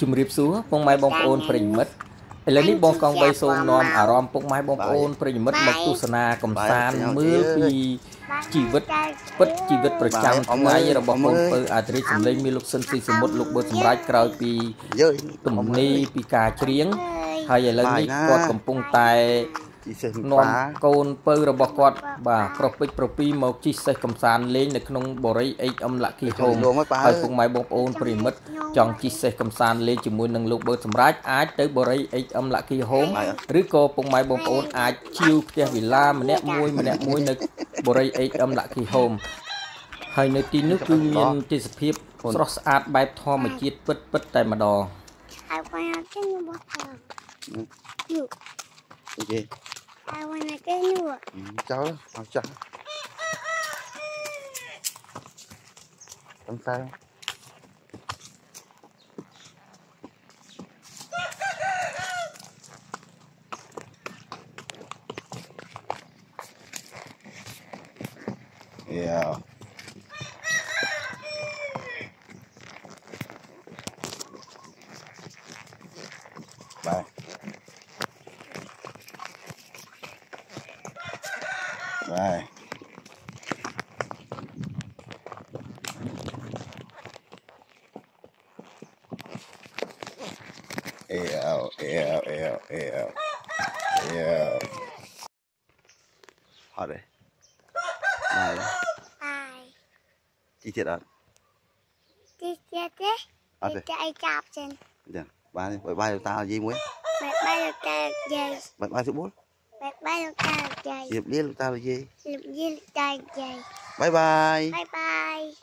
ជំរាបសួរពុកម៉ែបងប្អូនប្រិយមិត្តឥឡូវនេះបងកងបីសូមនាំអារម្មណ៍ពុកម៉ែបងប្អូនប្រិយមិត្តមកទស្សនាកំសាន្តមើលពីជីវិតពិតជីវិតប្រចាំថ្ងៃរបស់កូនពៅអាត្រិចសម្លេងមានលោកសិនស៊ីសមុទ្រលោកបឺតសម្រាប់ក្រោយពីយើយទំនេរពីការច្រៀងហើយឥឡូវនេះគាត់កំពុងតែ ជីសេះនាំប៉ាកូនពៅរបស់គាត់បាទប្រុសពេជ្រប្រពីមកជិះសេះកំសាន្តលេងនៅក្នុងបរិយ HM Lucky Home ចូលមកប៉ាហើយពុកម៉ែបងប្អូនប្រិមិត្តចង់ជិះសេះកំសាន្តលេងជាមួយនឹងលោកបឺតសម្រាប់អាចទៅបរិយ HM Lucky Home ឬក៏ពុកម៉ែបងប្អូនអាចជាវផ្ទះវិឡាម្នាក់មួយម្នាក់មួយនៅបរិយ HM Lucky Home ហើយនៅទីនោះគឺមានទេសភាពស្រស់ស្អាតបែបធម្មជាតិពិតពិតតែម្ដង I wanna get you water. You. អូខេ I wanna I want to get nữa. Ừ, cháu Yeah. Bye. đây eo eo eo eo. Eo. Hả đấy này chi thiệt ạ? Chi tiết đấy à đấy chạy chạp trên. Được ba đi. Bảy ba tao gì muối bảy ba tao gì bảy ba số bốn. Mẹ bay được ta dây. Bye bye số 4. Mẹ bay được ta dây. Diệp liên tao là gì? Lụm dây ta dây. Bye bye. Bye bye.